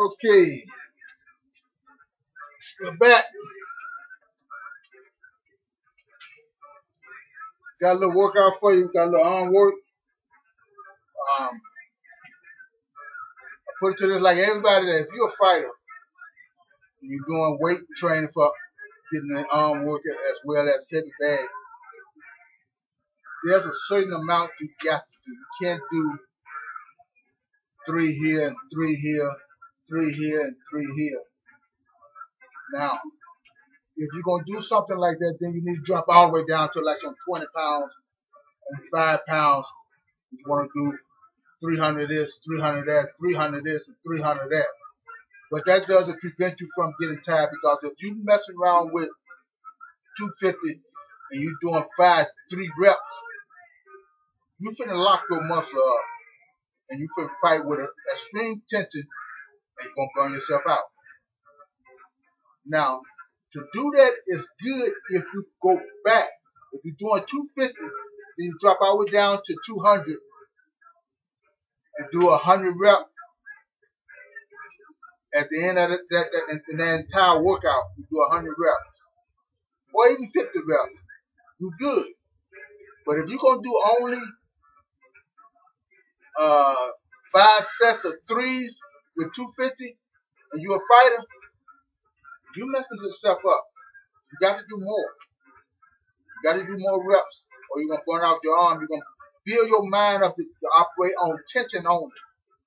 Okay. We're back. Got a little workout for you. Got a little arm work. Um, I put it to this like everybody that if you're a fighter, you're doing weight training for getting an arm work as well as heavy bag, there's a certain amount you got to do. You can't do three here and three here, three here and three here. Now, if you're gonna do something like that, then you need to drop all the way down to like some 20 pounds and five pounds. If You want to do 300 this, 300 that, 300 this, and 300 that. But that doesn't prevent you from getting tired because if you're messing around with 250 and you're doing five, three reps, you're finna lock your muscle up and you finna fight with an extreme tension and you're gonna burn yourself out. Now, to do that is good if you go back. If you're doing 250, then you drop all the way down to 200 and do a 100 rep at the end of that, that, in that entire workout, you do 100 reps or even 50 reps. You're good. But if you're going to do only uh, five sets of threes with 250 and you're a fighter, you messing yourself up. You got to do more. You got to do more reps or you're going to burn out your arm. You're going to build your mind up to, to operate on tension only.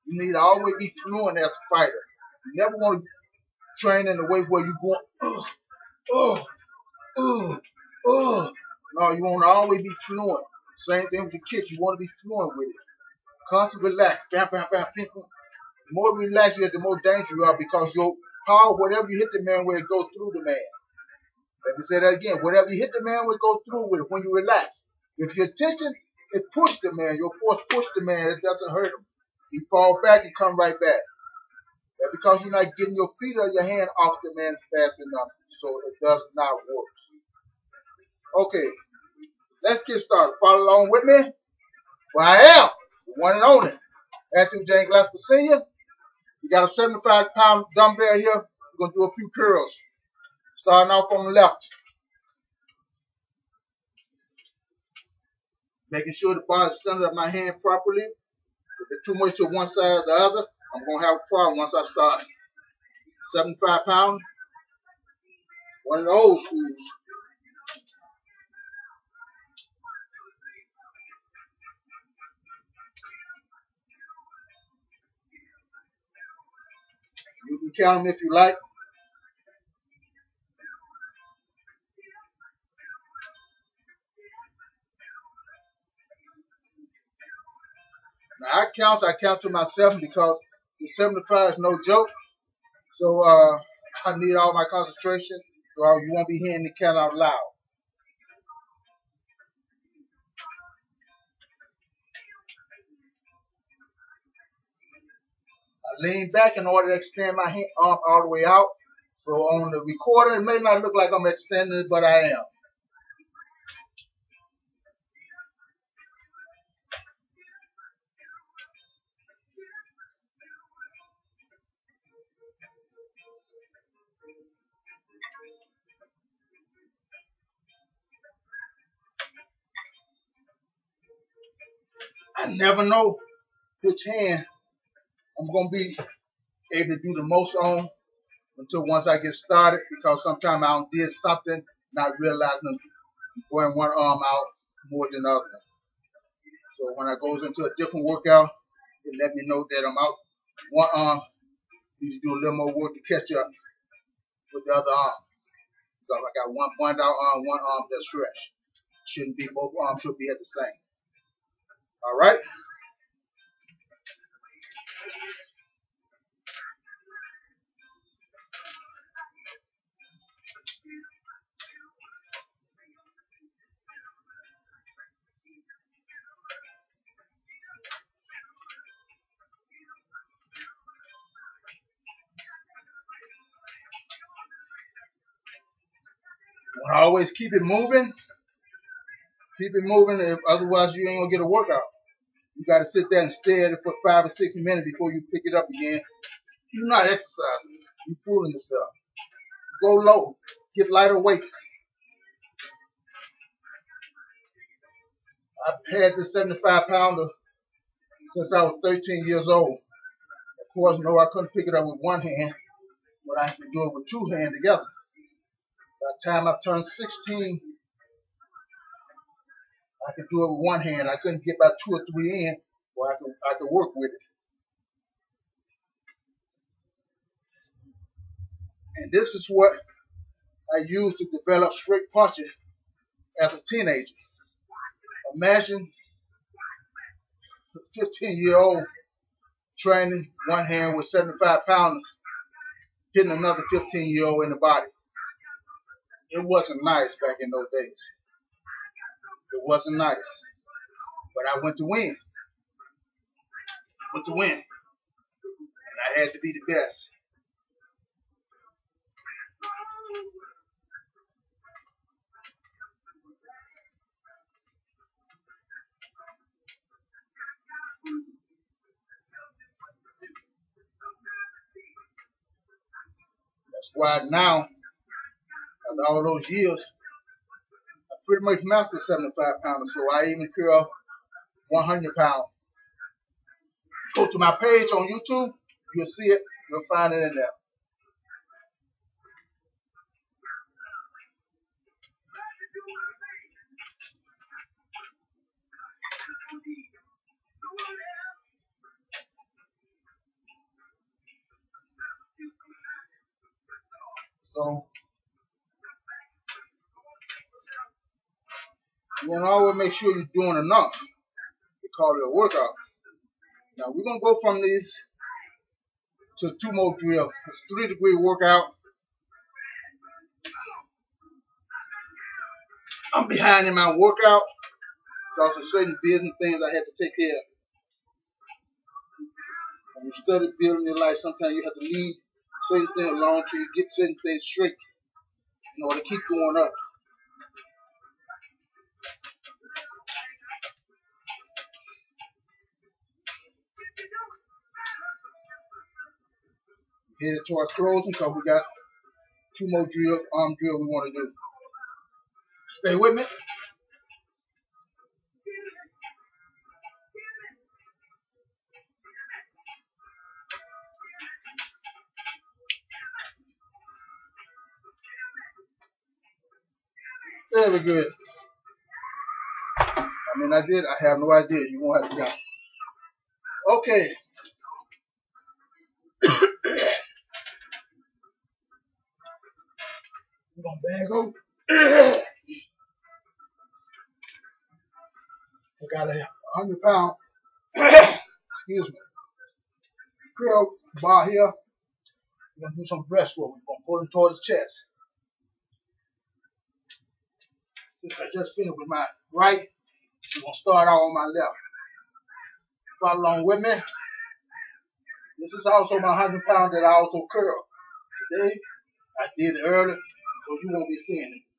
You need to always be fluent as a fighter. You never want to train in a way where you're going, ugh, ugh, ugh, oh. No, you want to always be fluent. Same thing with your kick. You want to be fluent with it. Constantly relax. Bam, bam, bam, bam. The more relaxed you are, the more dangerous you are because your power, whatever you hit the man with, it goes through the man. Let me say that again. Whatever you hit the man with, go through with it when you relax. If your tension, it push the man. Your force push the man. It doesn't hurt him. He fall back, he come right back. And because you're not getting your feet or your hand off the man fast enough, so it does not work. Okay, let's get started. Follow along with me. Well, I am the one and only Anthony James Glasper Senior. You got a 75 pound dumbbell here. We're gonna do a few curls. Starting off on the left. Making sure the bar is centered at my hand properly. If it's too much to one side or the other, I'm gonna have a problem once I start. 75 pounds. One of the old schools. You can count them if you like. Now I count, I count to myself because the 75 is no joke. So uh, I need all my concentration. So you won't be hearing me count out loud. I lean back in order to extend my hand, arm all the way out. So on the recorder, it may not look like I'm extending it, but I am. I never know which hand I'm gonna be able to do the most on until once I get started because sometimes I did something not realizing I'm going one arm out more than the other. So when I goes into a different workout, it let me know that I'm out one arm. Needs to do a little more work to catch up with the other arm. Because I got one point out arm, one arm that's stretch. Shouldn't be both arms should be at the same. All right. To always keep it moving. Keep it moving. If, otherwise, you ain't gonna get a workout. You got to sit there and stare at it for five or six minutes before you pick it up again You're not exercising. You're fooling yourself. Go low. Get lighter weights. I've had this 75 pounder since I was 13 years old. Of course, no, I couldn't pick it up with one hand, but I could do it with two hands together. By the time I turned 16, I could do it with one hand. I couldn't get about two or three in where I could, I could work with it. And this is what I used to develop straight punching as a teenager. Imagine a 15 year old training one hand with 75 pounds, hitting another 15 year old in the body. It wasn't nice back in those days. It wasn't nice. But I went to win. I went to win. And I had to be the best. That's why now, all those years, I pretty much mastered 75 pounds. So I even curl 100 pounds. Go to my page on YouTube, you'll see it, you'll find it in there. So you want to always make sure you're doing enough. We call it a workout. Now we're gonna go from these to two more drill. It's three degree workout. I'm behind in my workout because of certain business things I had to take care of. When you study building your life, sometimes you have to leave certain things alone until you get certain things straight in order to keep going up. Headed towards closing because we got two more drills, arm um, drill we want to do. Stay with me. Very good. I mean, I did. I have no idea. You won't have to go. Okay. We're gonna bag over. I got a hundred pound, excuse me, curl bar here. We're gonna do some breaststroke. We're gonna pull him towards his chest. Since I just finished with my right, we're gonna start out on my left. Follow along with me. This is also my hundred pound that I also curl. Today, I did it so you won't be seeing it.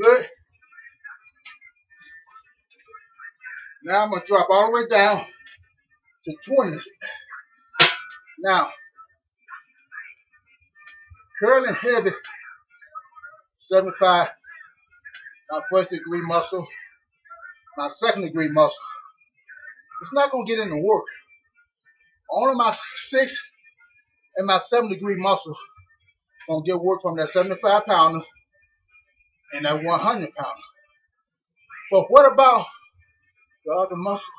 Good. Now I'm going to drop all the way down to 20. Now, curling heavy, 75, my first degree muscle, my second degree muscle. It's not going to get into work. Only my six and my seven degree muscle going to get work from that 75 pounder and that 100 pounder. But what about the other muscle?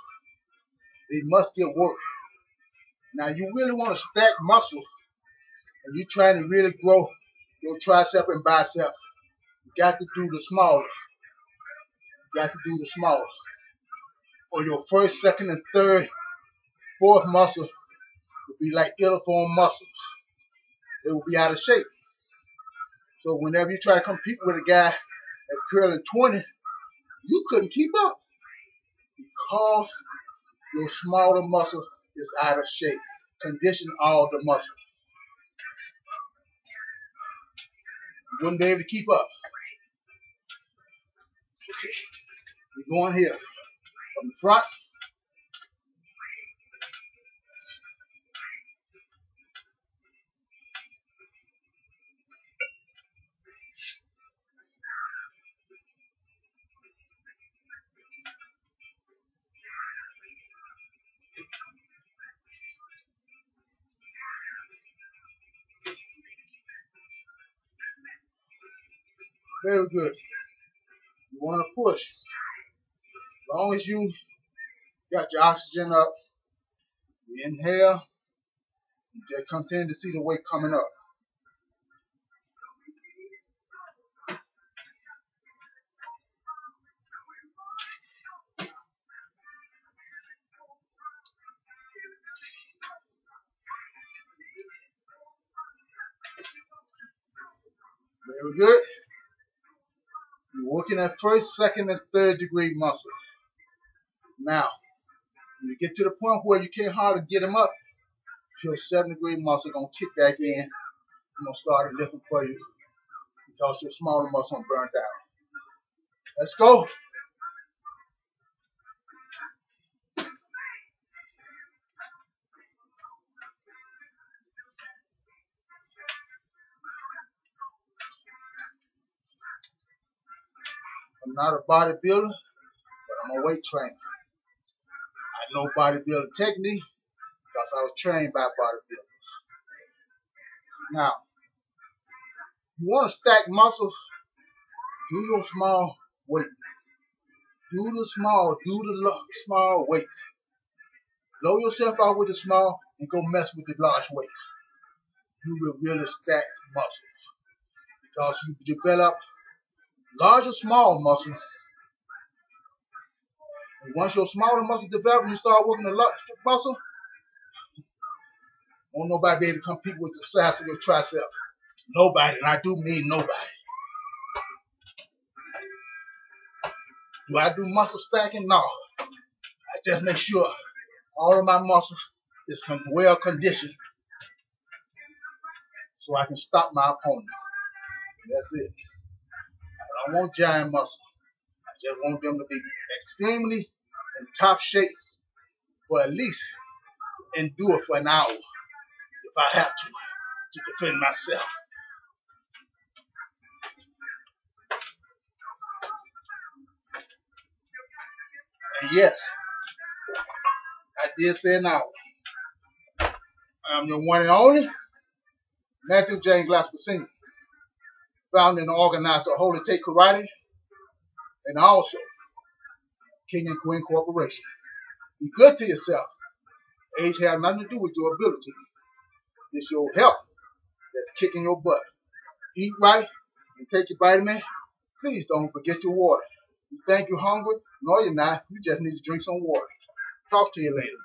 They must get work. Now you really want to stack muscle and you're trying to really grow your tricep and bicep. You got to do the smaller. You got to do the smaller. Or your first, second, and third, fourth muscle will be like iliform muscles. It will be out of shape. So whenever you try to compete with a guy that's curling 20, you couldn't keep up because your smaller muscle is out of shape. Condition all the muscle. You wouldn't be able to keep up. Okay, we're going here from the front. Very good. You want to push. As long as you got your oxygen up, you inhale, you just continue to see the weight coming up. Very good. You're working at first, second, and third degree muscles. Now, when you get to the point where you can't hardly get them up, your seven degree muscle gonna kick back in. I'm gonna start lifting for you because your smaller muscle burnt out. Let's go. I'm not a bodybuilder, but I'm a weight trainer. I know bodybuilding technique because I was trained by bodybuilders. Now, you want to stack muscles, do your small weight. Do the small, do the small weights. Blow yourself out with the small and go mess with the large weights. You will really stack muscles because you develop large or small muscle. And once your smaller muscle develop and you start working the large muscle, won't nobody be able to compete with the size of your tricep. Nobody, and I do mean nobody. Do I do muscle stacking? No. I just make sure all of my muscles is well conditioned so I can stop my opponent. That's it. I want giant muscle. I just want them to be extremely in top shape for at least endure for an hour if I have to to defend myself. And yes, I did say an hour. I'm the one and only Matthew James Glasper Sr founded and organizer of Holy Take Karate, and also King and Queen Corporation. Be good to yourself. Age has nothing to do with your ability. It's your health that's kicking your butt. Eat right and take your vitamin. Please don't forget your water. You think you're hungry? No, you're not. You just need to drink some water. Talk to you later.